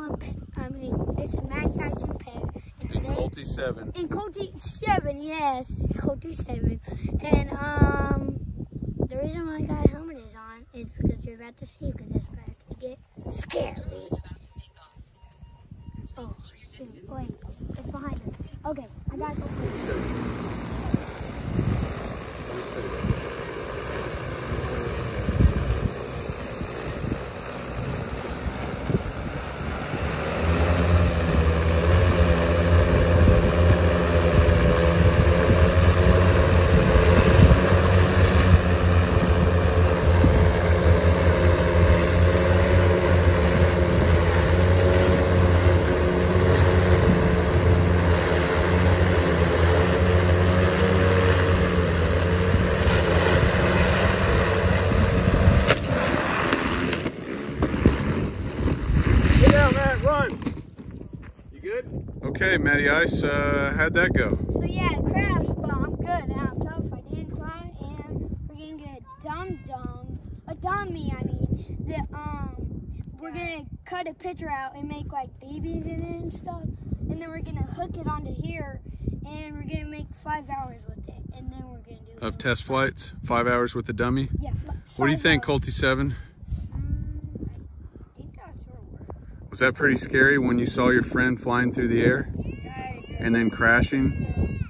I mean, this is Matt Tyson Penn. And today, in Colty 7. In Colty 7, yes. Colty 7. And, um, the reason why I got a helmet is on is because you're about to see because it's about to get scary. Oh, shoot. wait. It's behind us. Okay, I got to go. Down, Matt, run! You good? Okay, Matty Ice, uh, how'd that go? So yeah, it crashed, but I'm good. And I'm tough. I didn't cry, and we're gonna get a dum dum, a dummy. I mean, the um, we're gonna cut a picture out and make like babies in it and stuff, and then we're gonna hook it onto here, and we're gonna make five hours with it, and then we're gonna do Of test flights, five hours with the dummy. Yeah. What do you think, hours. Colty 7? Um, I think that's our word. Was that pretty scary when you saw your friend flying through the air and then crashing?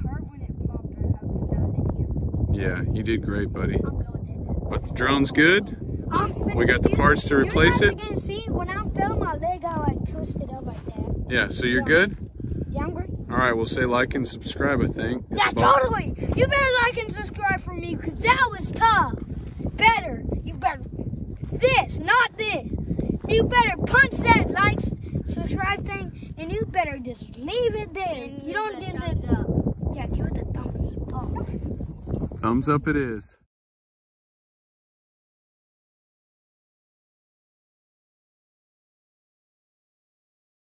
Part when it popped right out the down Yeah, you did great, buddy. I'm good with it. But the drone's good? We got the parts to replace it? are gonna see when I fell, my leg got like twisted up like that. Yeah, so you're good? Yeah, I'm great. All right, we'll say like and subscribe, I think. Yeah, totally. You better like and subscribe for me because that was tough. Better. You better. This, not this. You better punch that like, subscribe thing, and you better just leave it there. you don't need the. Yeah, give it the thumbs up. Thumbs up it is.